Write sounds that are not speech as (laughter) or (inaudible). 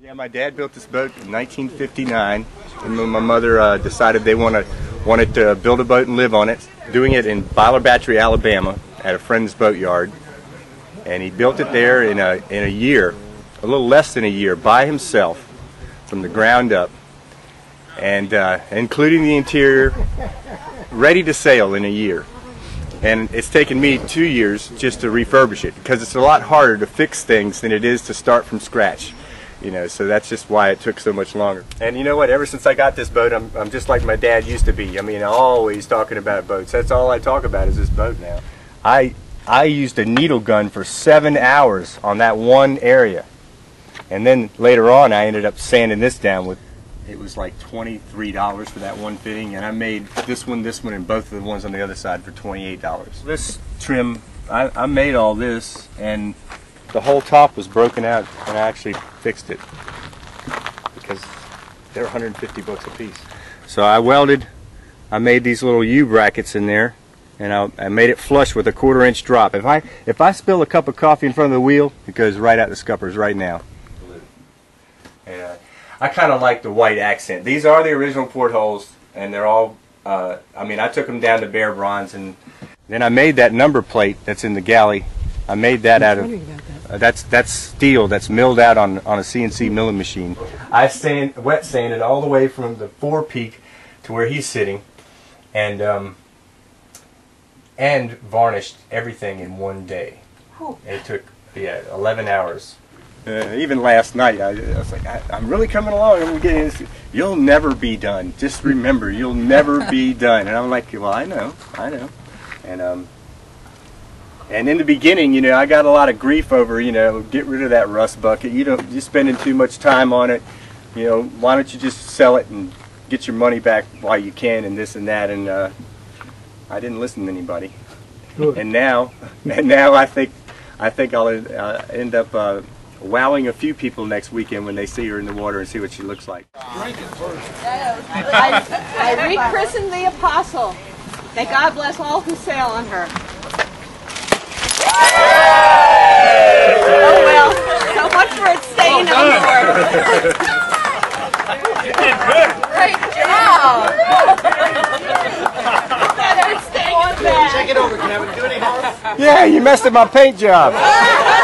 Yeah, my dad built this boat in 1959, and my mother uh, decided they wanna, wanted to build a boat and live on it, doing it in Bayou La Batre, Alabama, at a friend's boatyard. And he built it there in a, in a year, a little less than a year, by himself, from the ground up, and uh, including the interior, ready to sail in a year. And it's taken me two years just to refurbish it because it's a lot harder to fix things than it is to start from scratch. You know, so that's just why it took so much longer. And you know what? Ever since I got this boat, I'm, I'm just like my dad used to be. I mean, always talking about boats. That's all I talk about is this boat now. I I used a needle gun for seven hours on that one area, and then later on, I ended up sanding this down with. It was like twenty-three dollars for that one fitting, and I made this one, this one, and both of the ones on the other side for twenty-eight dollars. This trim, I, I made all this, and the whole top was broken out and I actually fixed it because they're 150 bucks a piece. So I welded, I made these little U brackets in there and I, I, made it flush with a quarter inch drop. If I if I spill a cup of coffee in front of the wheel, it goes right out the scuppers right now. And, uh, I kind of like the white accent. These are the original portholes and they're all, uh, I mean I took them down to bare bronze and then I made that number plate that's in the galley. I made that out of uh, that's that's steel that's milled out on on a CNC milling machine. I sand wet sanded all the way from the fore peak to where he's sitting, and um, and varnished everything in one day. It took yeah 11 hours. Uh, even last night, I, I was like, I, am really coming along. I'm getting this. You'll never be done. Just remember, you'll never (laughs) be done. And I'm like, well, I know, I know. And um, and in the beginning, you know, I got a lot of grief over, you know, get rid of that rust bucket. You don't, you're spending too much time on it. You know, why don't you just sell it and get your money back while you can and this and that. And uh, I didn't listen to anybody. Good. And now, (laughs) and now I think, I think I'll uh, end up uh, wowing a few people next weekend when they see her in the water and see what she looks like. Drink it first. I, I rechristened the apostle. May God bless all who sail on her. Oh well, so much for it staying on board. you did good. Great job. Better stay on Check it over, Kevin. Do any harm? Yeah, you messed up my paint job. (laughs)